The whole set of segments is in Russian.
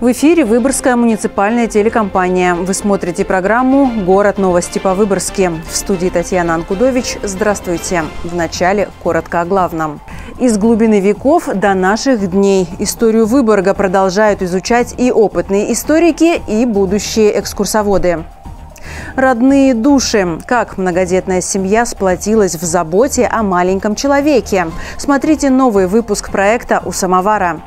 В эфире Выборгская муниципальная телекомпания. Вы смотрите программу «Город новости по Выборгске». В студии Татьяна Анкудович. Здравствуйте. В начале коротко о главном. Из глубины веков до наших дней историю Выборга продолжают изучать и опытные историки, и будущие экскурсоводы. Родные души. Как многодетная семья сплотилась в заботе о маленьком человеке. Смотрите новый выпуск проекта «У самовара».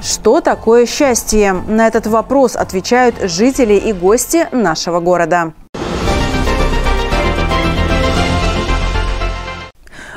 Что такое счастье? На этот вопрос отвечают жители и гости нашего города.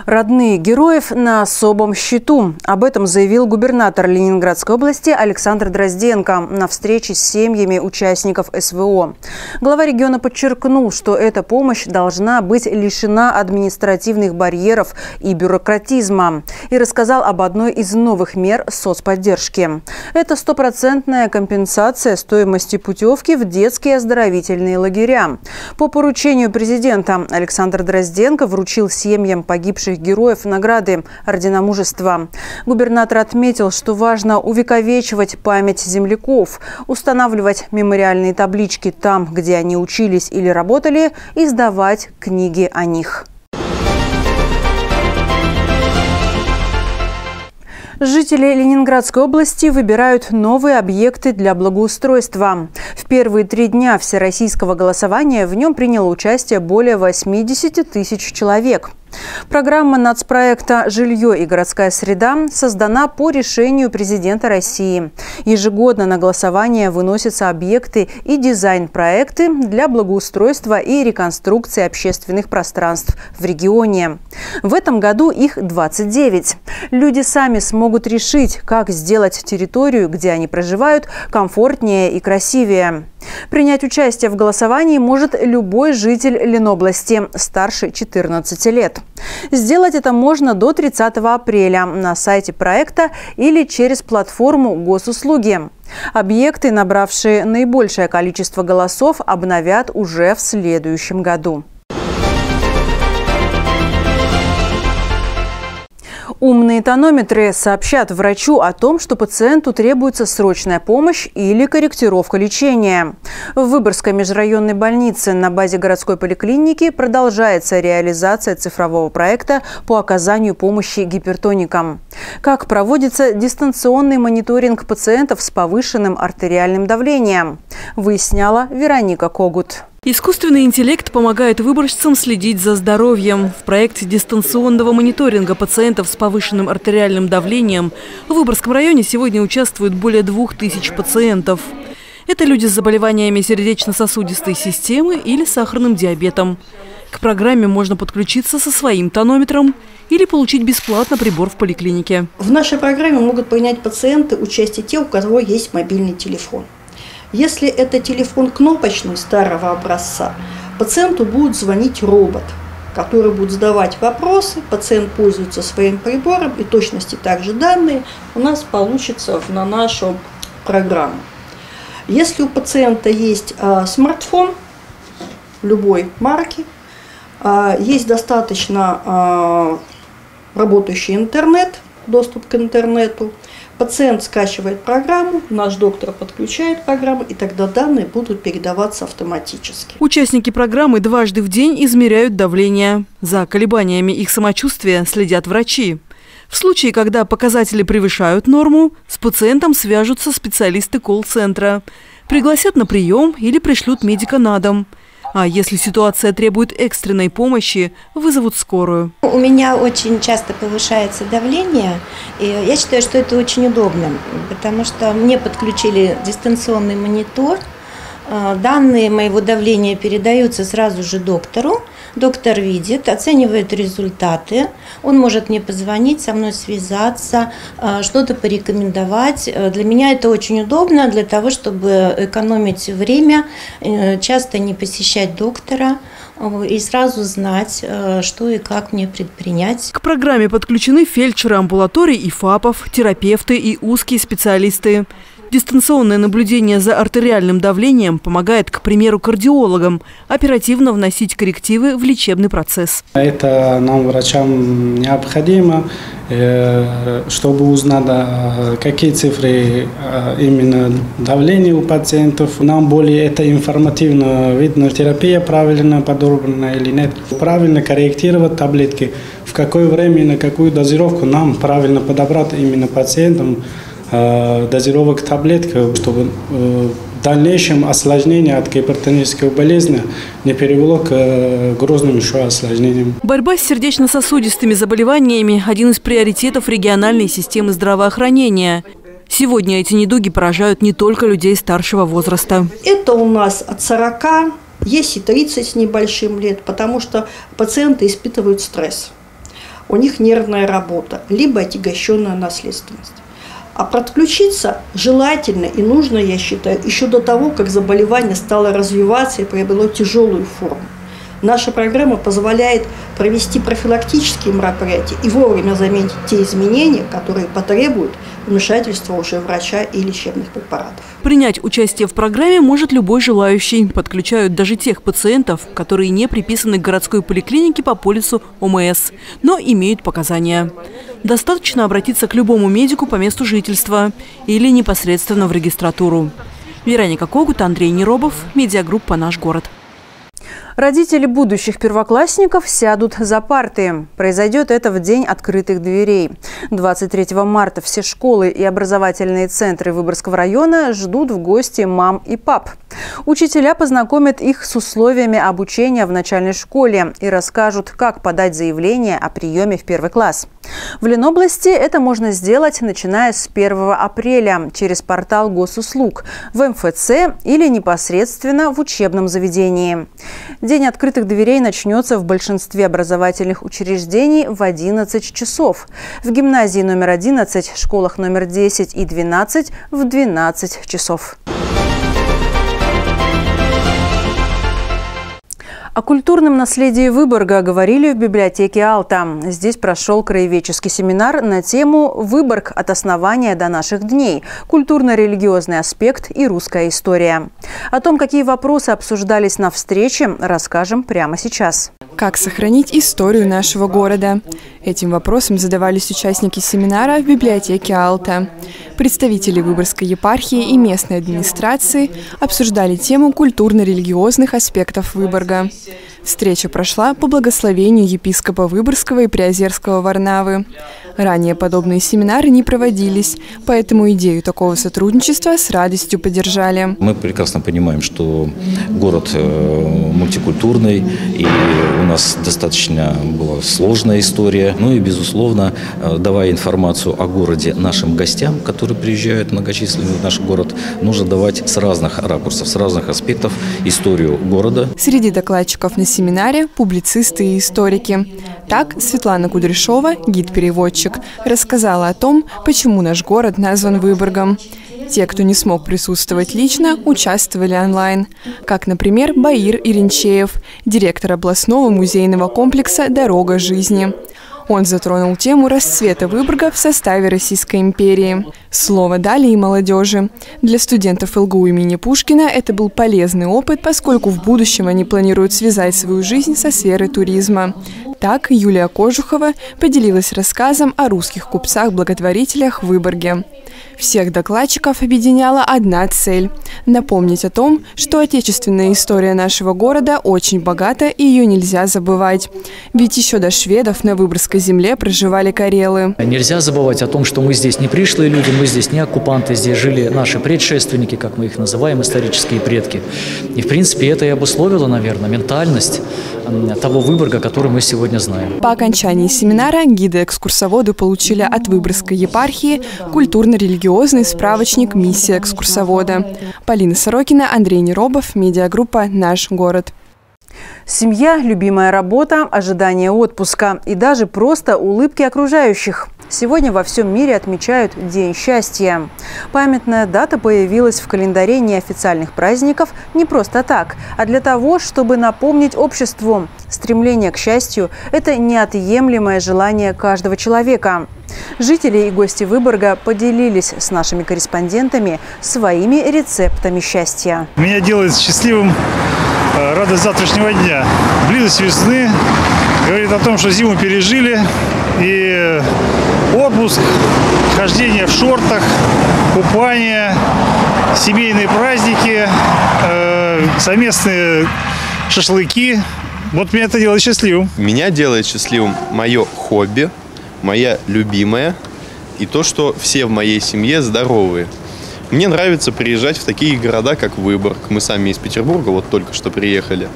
Родные героев на особом счету. Об этом заявил губернатор Ленинградской области Александр Дрозденко на встрече с семьями участников СВО. Глава региона подчеркнул, что эта помощь должна быть лишена административных барьеров и бюрократизма. И рассказал об одной из новых мер соцподдержки. Это стопроцентная компенсация стоимости путевки в детские оздоровительные лагеря. По поручению президента Александр Дрозденко вручил семьям погибших наших героев награды Ордена Мужества. Губернатор отметил, что важно увековечивать память земляков, устанавливать мемориальные таблички там, где они учились или работали, и сдавать книги о них. Жители Ленинградской области выбирают новые объекты для благоустройства. В первые три дня всероссийского голосования в нем приняло участие более 80 тысяч человек. Программа нацпроекта «Жилье и городская среда» создана по решению президента России. Ежегодно на голосование выносятся объекты и дизайн-проекты для благоустройства и реконструкции общественных пространств в регионе. В этом году их 29. Люди сами смогут решить, как сделать территорию, где они проживают, комфортнее и красивее. Принять участие в голосовании может любой житель Ленобласти старше 14 лет. Сделать это можно до 30 апреля на сайте проекта или через платформу госуслуги. Объекты, набравшие наибольшее количество голосов, обновят уже в следующем году. Умные тонометры сообщат врачу о том, что пациенту требуется срочная помощь или корректировка лечения. В Выборгской межрайонной больнице на базе городской поликлиники продолжается реализация цифрового проекта по оказанию помощи гипертоникам. Как проводится дистанционный мониторинг пациентов с повышенным артериальным давлением, выясняла Вероника Когут. Искусственный интеллект помогает выборщицам следить за здоровьем. В проекте дистанционного мониторинга пациентов с повышенным артериальным давлением в Выборгском районе сегодня участвуют более двух тысяч пациентов. Это люди с заболеваниями сердечно-сосудистой системы или сахарным диабетом. К программе можно подключиться со своим тонометром или получить бесплатно прибор в поликлинике. В нашей программе могут принять пациенты участие те, у кого есть мобильный телефон. Если это телефон кнопочный старого образца, пациенту будет звонить робот, который будет задавать вопросы, пациент пользуется своим прибором и точности также данные у нас получится на нашу программу. Если у пациента есть а, смартфон любой марки, а, есть достаточно а, работающий интернет, доступ к интернету, Пациент скачивает программу, наш доктор подключает программу, и тогда данные будут передаваться автоматически. Участники программы дважды в день измеряют давление. За колебаниями их самочувствия следят врачи. В случае, когда показатели превышают норму, с пациентом свяжутся специалисты колл-центра. Пригласят на прием или пришлют медика на дом – а если ситуация требует экстренной помощи, вызовут скорую. У меня очень часто повышается давление, и я считаю, что это очень удобно, потому что мне подключили дистанционный монитор – Э, данные моего давления передаются сразу же доктору. Доктор видит, оценивает результаты. Он может мне позвонить, со мной связаться, э, что-то порекомендовать. Э, для меня это очень удобно, для того, чтобы экономить время, часто не посещать доктора и сразу знать, что и как мне предпринять. К программе подключены фельдшеры амбулаторий и ФАПов, терапевты и узкие специалисты. Дистанционное наблюдение за артериальным давлением помогает, к примеру, кардиологам оперативно вносить коррективы в лечебный процесс. Это нам, врачам, необходимо, э, чтобы узнать, какие цифры э, именно давления у пациентов. Нам более это информативно видно, терапия правильно подобрана или нет. Правильно корректировать таблетки, в какое время, на какую дозировку нам правильно подобрать именно пациентам дозировок таблеток, чтобы э, в дальнейшем осложнение от гипертонической болезни не перевело к э, грозным еще осложнениям. Борьба с сердечно-сосудистыми заболеваниями – один из приоритетов региональной системы здравоохранения. Сегодня эти недуги поражают не только людей старшего возраста. Это у нас от 40, есть и 30 с небольшим лет, потому что пациенты испытывают стресс. У них нервная работа, либо отягощенная наследственность. А подключиться желательно и нужно, я считаю, еще до того, как заболевание стало развиваться и приобрело тяжелую форму. Наша программа позволяет провести профилактические мероприятия и вовремя заметить те изменения, которые потребуют вмешательства уже врача и лечебных препаратов. Принять участие в программе может любой желающий. Подключают даже тех пациентов, которые не приписаны к городской поликлинике по полису ОМС, но имеют показания. Достаточно обратиться к любому медику по месту жительства или непосредственно в регистратуру. Вероника Когут, Андрей Неробов, медиагруппа «Наш город». Родители будущих первоклассников сядут за парты. Произойдет это в день открытых дверей. 23 марта все школы и образовательные центры Выборгского района ждут в гости мам и пап. Учителя познакомят их с условиями обучения в начальной школе и расскажут, как подать заявление о приеме в первый класс. В Ленобласти это можно сделать, начиная с 1 апреля через портал госуслуг в МФЦ или непосредственно в учебном заведении. День открытых дверей начнется в большинстве образовательных учреждений в 11 часов. В гимназии номер 11, школах номер 10 и 12 в 12 часов. О культурном наследии Выборга говорили в библиотеке «Алта». Здесь прошел краеведческий семинар на тему «Выборг от основания до наших дней. Культурно-религиозный аспект и русская история». О том, какие вопросы обсуждались на встрече, расскажем прямо сейчас. Как сохранить историю нашего города? Этим вопросом задавались участники семинара в библиотеке «Алта». Представители Выборгской епархии и местной администрации обсуждали тему культурно-религиозных аспектов Выборга. Встреча прошла по благословению епископа Выборгского и Приозерского Варнавы. Ранее подобные семинары не проводились, поэтому идею такого сотрудничества с радостью поддержали. Мы прекрасно понимаем, что город э, мультикультурный, и у нас достаточно была сложная история. Ну и, безусловно, э, давая информацию о городе нашим гостям, которые приезжают многочисленно в наш город, нужно давать с разных ракурсов, с разных аспектов историю города. Среди докладчиков на семинаре публицисты и историки. Так, Светлана Кудряшова, гид-переводчик, рассказала о том, почему наш город назван Выборгом. Те, кто не смог присутствовать лично, участвовали онлайн. Как, например, Баир Иринчеев, директор областного музейного комплекса «Дорога жизни». Он затронул тему расцвета Выборга в составе Российской империи. Слово дали и молодежи. Для студентов ЛГУ имени Пушкина это был полезный опыт, поскольку в будущем они планируют связать свою жизнь со сферой туризма. Так Юлия Кожухова поделилась рассказом о русских купцах-благотворителях в Выборге. Всех докладчиков объединяла одна цель – напомнить о том, что отечественная история нашего города очень богата и ее нельзя забывать. Ведь еще до шведов на Выборгской земле проживали карелы. Нельзя забывать о том, что мы здесь не пришлые люди, мы здесь не оккупанты, здесь жили наши предшественники, как мы их называем, исторические предки. И, в принципе, это и обусловило, наверное, ментальность того Выборга, который мы сегодня знаем. По окончании семинара гиды-экскурсоводы получили от Выборгской епархии культурно-религиозный справочник «Миссия экскурсовода». Полина Сорокина, Андрей Неробов, медиагруппа «Наш город». Семья, любимая работа, ожидание отпуска и даже просто улыбки окружающих. Сегодня во всем мире отмечают День счастья. Памятная дата появилась в календаре неофициальных праздников не просто так, а для того, чтобы напомнить обществу. Стремление к счастью – это неотъемлемое желание каждого человека. Жители и гости Выборга поделились с нашими корреспондентами своими рецептами счастья. Меня делает счастливым э, радость завтрашнего дня. Близость весны говорит о том, что зиму пережили. И отпуск, хождение в шортах, купание, семейные праздники, э, совместные шашлыки. Вот меня это делает счастливым. Меня делает счастливым мое хобби, моя любимая и то, что все в моей семье здоровые. Мне нравится приезжать в такие города, как Выборг. Мы сами из Петербурга вот только что приехали.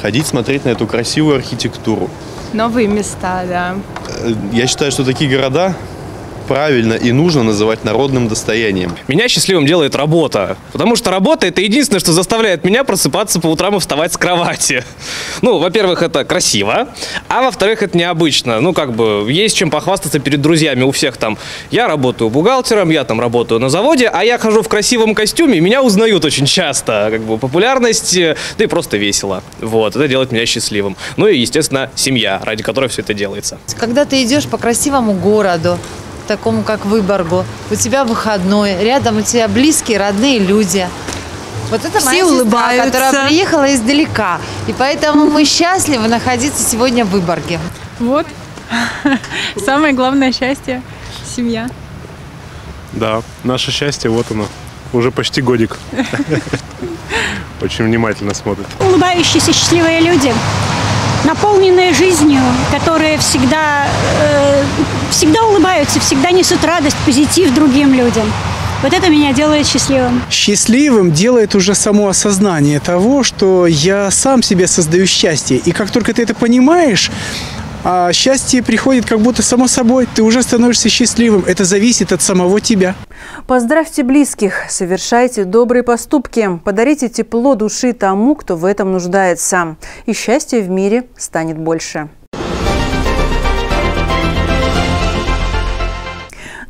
Ходить смотреть на эту красивую архитектуру. Новые места, да. Э, я считаю, что такие города правильно и нужно называть народным достоянием. Меня счастливым делает работа, потому что работа это единственное, что заставляет меня просыпаться по утрам и вставать с кровати. Ну, во-первых, это красиво, а во-вторых, это необычно. Ну, как бы, есть чем похвастаться перед друзьями у всех там. Я работаю бухгалтером, я там работаю на заводе, а я хожу в красивом костюме, меня узнают очень часто. Как бы популярность, да и просто весело. Вот, это делает меня счастливым. Ну и, естественно, семья, ради которой все это делается. Когда ты идешь по красивому городу, такому как Выборгу. У тебя выходной, рядом у тебя близкие, родные люди. Вот это Все моя улыбаются. сестра, которая приехала издалека. И поэтому мы счастливы находиться сегодня в Выборге. Вот. Самое главное счастье – семья. Да, наше счастье, вот оно. Уже почти годик. Очень внимательно смотрит. Улыбающиеся счастливые люди наполненные жизнью, которые всегда, э, всегда улыбаются, всегда несут радость, позитив другим людям. Вот это меня делает счастливым. Счастливым делает уже само осознание того, что я сам себе создаю счастье. И как только ты это понимаешь, а счастье приходит как будто само собой. Ты уже становишься счастливым. Это зависит от самого тебя. Поздравьте близких, совершайте добрые поступки, подарите тепло души тому, кто в этом нуждается. И счастье в мире станет больше.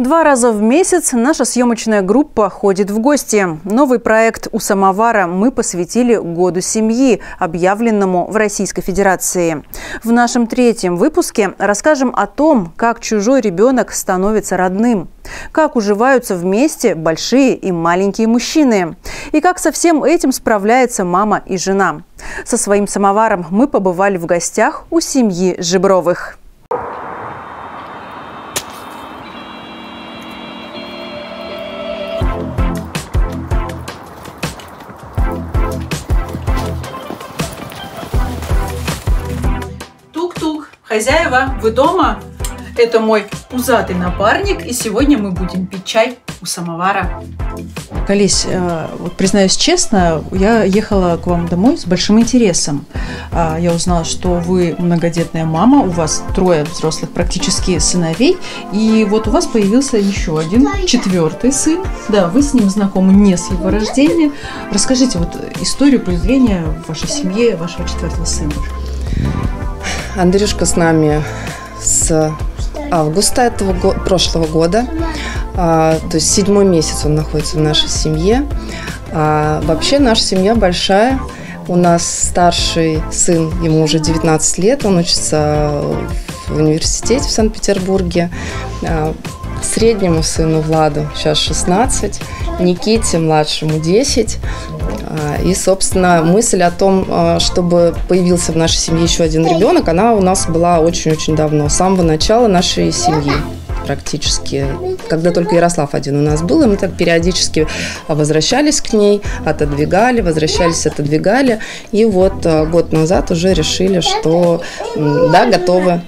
Два раза в месяц наша съемочная группа ходит в гости. Новый проект «У самовара» мы посвятили Году семьи, объявленному в Российской Федерации. В нашем третьем выпуске расскажем о том, как чужой ребенок становится родным, как уживаются вместе большие и маленькие мужчины, и как со всем этим справляется мама и жена. Со своим самоваром мы побывали в гостях у семьи Жибровых. Хозяева, вы дома? Это мой пузатый напарник, и сегодня мы будем пить чай у самовара. Колесь, э, вот признаюсь честно, я ехала к вам домой с большим интересом. А, я узнала, что вы многодетная мама, у вас трое взрослых практически сыновей, и вот у вас появился еще один, четвертый сын. Да, вы с ним знакомы не с его рождения. Расскажите вот историю появления в вашей семье вашего четвертого сына. Андрюшка с нами с августа этого го- прошлого года. А, то есть седьмой месяц он находится в нашей семье. А, вообще наша семья большая. У нас старший сын, ему уже 19 лет, он учится в университете в Санкт-Петербурге. А, среднему сыну Владу сейчас 16, Никите младшему 10. А, и, собственно, мысль о том, а, чтобы появился в нашей семье еще один ребенок, она у нас была очень-очень давно, с самого начала нашей семьи практически. Когда только Ярослав один у нас был, и мы так периодически возвращались к ней, отодвигали, возвращались, отодвигали. И вот а, год назад уже решили, что да, готовы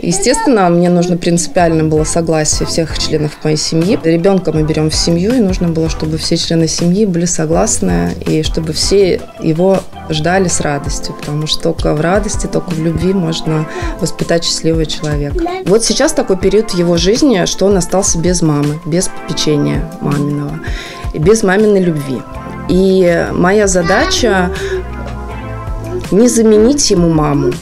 Естественно, мне нужно принципиально было согласие всех членов моей семьи. Ребенка мы берем в семью, и нужно было, чтобы все члены семьи были согласны, и чтобы все его ждали с радостью, потому что только в радости, только в любви можно воспитать счастливого человека. Вот сейчас такой период в его жизни, что он остался без мамы, без попечения маминого, без маминой любви. И моя задача не заменить ему маму,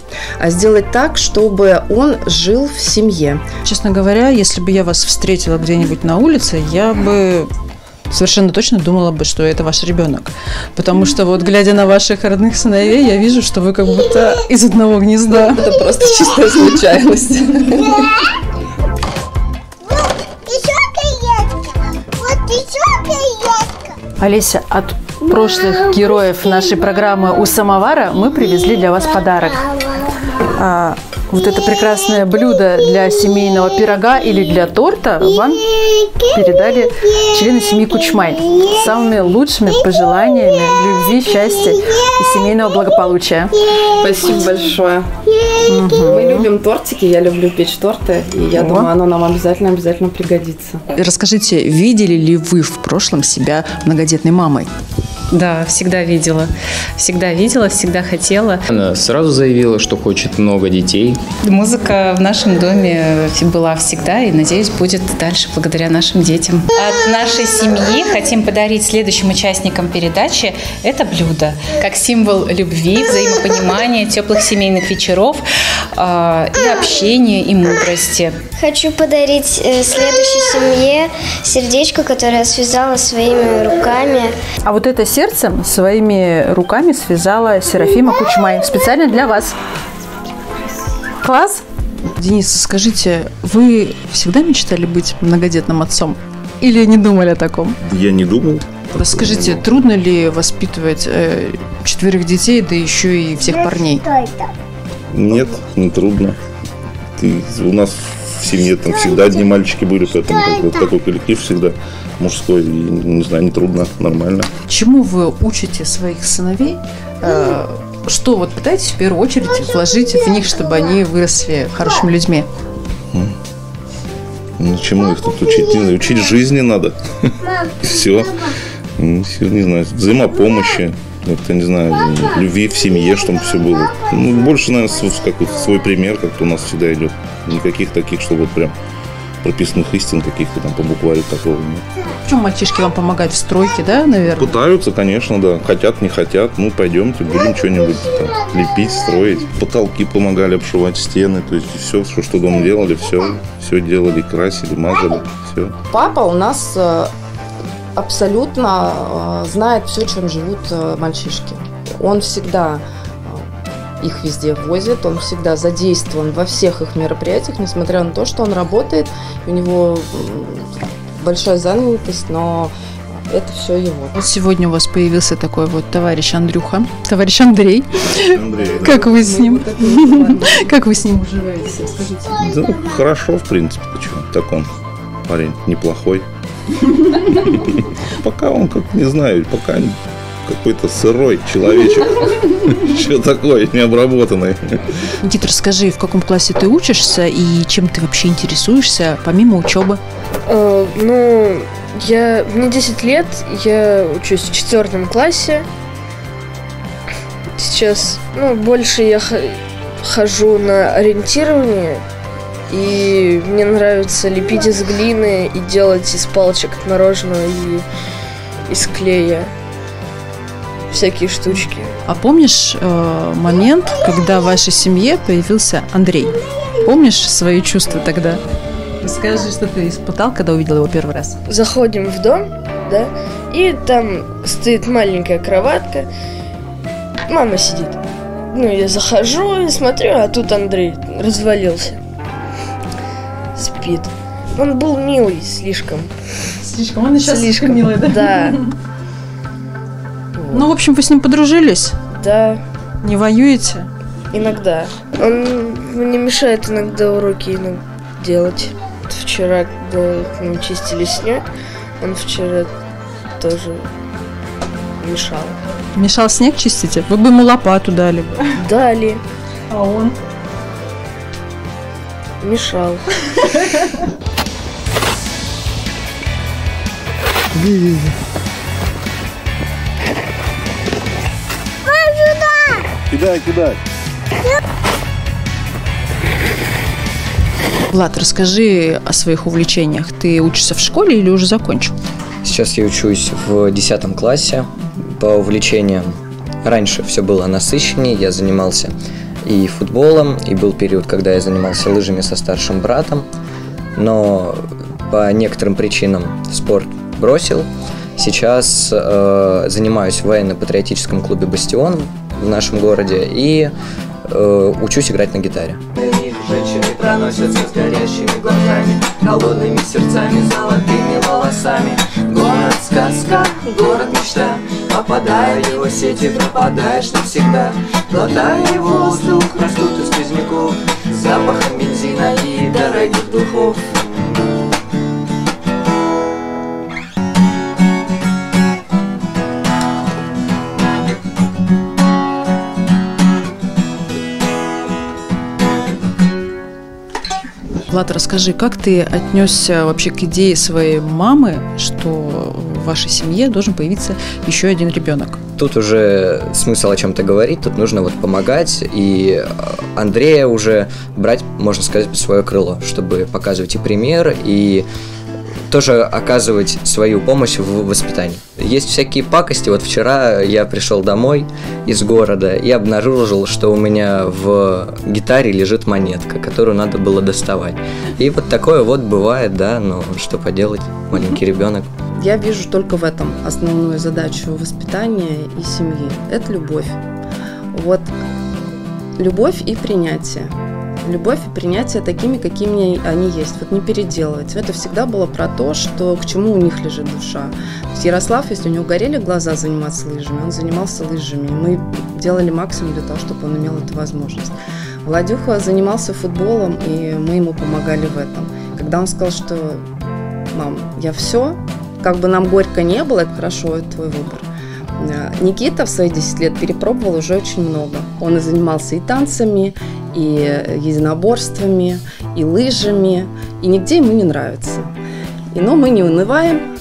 а сделать так, чтобы он жил в семье. Честно говоря, если бы я вас встретила где-нибудь на улице, я бы совершенно точно думала бы, что это ваш ребенок. Потому что вот глядя на ваших родных сыновей, я вижу, что вы как будто из одного гнезда. Это просто чистая случайность. Олеся, от прошлых героев нашей программы «У самовара» мы привезли для вас подарок. Вот это прекрасное блюдо для семейного пирога или для торта вам передали члены семьи Кучмай с самыми лучшими пожеланиями любви, счастья и семейного благополучия. Спасибо большое. Мы любим тортики, я люблю печь торты, и я О. думаю, оно нам обязательно-обязательно пригодится. Расскажите, видели ли вы в прошлом себя многодетной мамой? Да, всегда видела. Всегда видела, всегда хотела. Она сразу заявила, что хочет много детей. Музыка в нашем доме была всегда и, надеюсь, будет дальше благодаря нашим детям. От нашей семьи хотим подарить следующим участникам передачи это блюдо. Как символ любви, взаимопонимания, теплых семейных вечеров э, и общения, и мудрости. Хочу подарить э, следующей семье сердечко, которое связала своими руками. А вот это сердце своими руками связала Серафима Кучмай специально для вас. Класс? Денис, скажите, вы всегда мечтали быть многодетным отцом? Или не думали о таком? Я не думал. Расскажите, трудно ли воспитывать э, четверых детей, да еще и всех парней? Нет, не трудно. Ты, у нас в семье там всегда одни мальчики были, поэтому как бы такой коллектив всегда мужской. И, не знаю, не трудно, нормально. Чему вы учите своих сыновей? Э, что вот пытаетесь в первую очередь вложить в них, чтобы они выросли хорошими людьми? Ну, чему их тут учить? Не знаю, учить жизни надо. Все. Все, не знаю, взаимопомощи, как-то, не знаю, любви в семье, чтобы все было. Ну, больше, наверное, как вот свой пример, как-то у нас всегда идет. Никаких таких, чтобы вот прям прописанных истин каких-то там по букваре такого нет. В чем мальчишки вам помогают в стройке, да, наверное? Пытаются, конечно, да. Хотят, не хотят. Ну, пойдемте, будем что-нибудь там лепить, строить. Потолки помогали обшивать стены. То есть все, что, что дома делали, все, все делали, красили, мазали, все. Папа у нас э, абсолютно э, знает все, чем живут э, мальчишки. Он всегда э, их везде возит, он всегда задействован во всех их мероприятиях, несмотря на то, что он работает, и у него большая занятость, но это все его. Вот сегодня у вас появился такой вот товарищ Андрюха, товарищ Андрей. Андрей, да. Как вы с ним? Как вы с ним уживаетесь? Скажите. Да, хорошо, в принципе, почему. Так он парень неплохой. Пока он, как не знаю, пока какой-то сырой человечек. Что такое, необработанный. Никита, расскажи, в каком классе ты учишься и чем ты вообще интересуешься, помимо учебы? Э, ну, я, мне 10 лет, я учусь в четвертом классе. Сейчас, ну, больше я хожу на ориентирование, и мне нравится лепить из глины и делать из палочек от мороженого и из клея всякие штучки. А помнишь э, момент, когда в вашей семье появился Андрей? Помнишь свои чувства тогда? Расскажи, что ты испытал, когда увидел его первый раз. Заходим в дом, да, и там стоит маленькая кроватка, мама сидит. Ну, я захожу и смотрю, а тут Андрей развалился. Спит. Он был милый слишком. Слишком, он сейчас слишком милый, да? Да. Ну, в общем, вы с ним подружились? Да. Не воюете? Иногда. Он мне мешает иногда уроки иногда делать. Вчера, когда мы чистили снег, он вчера тоже мешал. Мешал снег чистите? Вы бы ему лопату дали бы. Дали. А он? Мешал. Кидай, кидай. Влад, расскажи о своих увлечениях. Ты учишься в школе или уже закончил? Сейчас я учусь в 10 классе по увлечениям. Раньше все было насыщеннее, я занимался и футболом, и был период, когда я занимался лыжами со старшим братом, но по некоторым причинам спорт бросил. Сейчас э, занимаюсь в военно-патриотическом клубе «Бастион» в нашем городе и э, учусь играть на гитаре. Женщины сердцами, золотыми волосами Город сказка, город мечта Попадая в его сети, пропадаешь навсегда. Глотая воздух, растут из сквозняков Запахом бензина и дорогих духов Влад, расскажи, как ты отнесся вообще к идее своей мамы, что в вашей семье должен появиться еще один ребенок? Тут уже смысл о чем-то говорить, тут нужно вот помогать, и Андрея уже брать, можно сказать, под свое крыло, чтобы показывать и пример, и тоже оказывать свою помощь в воспитании. Есть всякие пакости. Вот вчера я пришел домой из города и обнаружил, что у меня в гитаре лежит монетка, которую надо было доставать. И вот такое вот бывает, да, но что поделать, маленький ребенок. Я вижу только в этом основную задачу воспитания и семьи. Это любовь. Вот любовь и принятие любовь и принятие такими, какими они есть. Вот не переделывать. Это всегда было про то, что к чему у них лежит душа. То есть Ярослав, если у него горели глаза заниматься лыжами, он занимался лыжами. Мы делали максимум для того, чтобы он имел эту возможность. Владюха занимался футболом, и мы ему помогали в этом. Когда он сказал, что «Мам, я все», как бы нам горько не было, это хорошо, это твой выбор. Э, Никита в свои 10 лет перепробовал уже очень много. Он и занимался и танцами, и единоборствами, и лыжами, и нигде ему не нравится. И, но мы не унываем,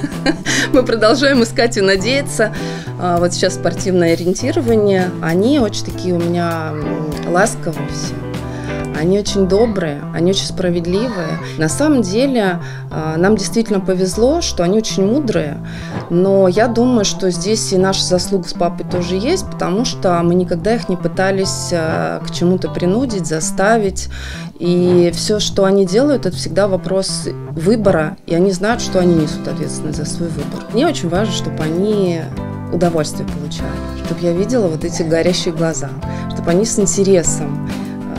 мы продолжаем искать и надеяться. А, вот сейчас спортивное ориентирование, они очень такие у меня ласковые все. Они очень добрые, они очень справедливые. На самом деле а, нам действительно повезло, что они очень мудрые, но я думаю, что здесь и наша заслуга с папой тоже есть, потому что мы никогда их не пытались а, к чему-то принудить, заставить. И все, что они делают, это всегда вопрос выбора, и они знают, что они несут ответственность за свой выбор. Мне очень важно, чтобы они удовольствие получали, чтобы я видела вот эти горящие глаза, чтобы они с интересом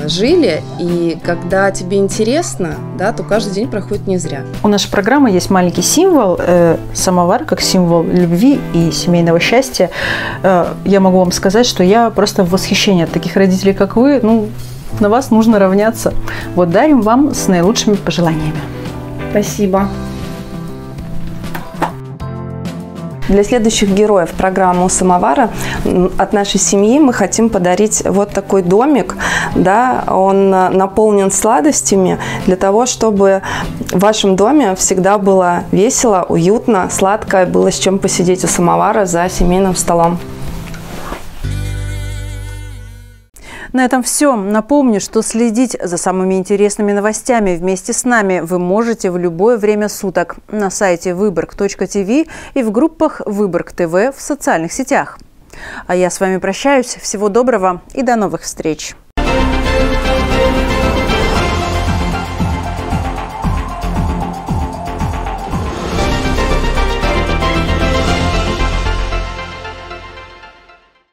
жили, и когда тебе интересно, да, то каждый день проходит не зря. У нашей программы есть маленький символ, э, самовар как символ любви и семейного счастья. Э, я могу вам сказать, что я просто в восхищении от таких родителей, как вы. Ну, на вас нужно равняться. Вот дарим вам с наилучшими пожеланиями. Спасибо. Для следующих героев программы «Самовара» от нашей семьи мы хотим подарить вот такой домик. Да, он наполнен сладостями для того, чтобы в вашем доме всегда было весело, уютно, сладко, было с чем посидеть у самовара за семейным столом. На этом все. Напомню, что следить за самыми интересными новостями вместе с нами вы можете в любое время суток на сайте выборг.тв и в группах Выборг ТВ в социальных сетях. А я с вами прощаюсь. Всего доброго и до новых встреч.